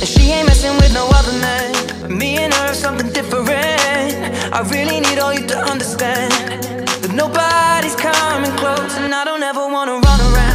And she ain't messing with no other man. Me and her, something different. I really need all you to understand that nobody's coming close, and I don't ever wanna run. around.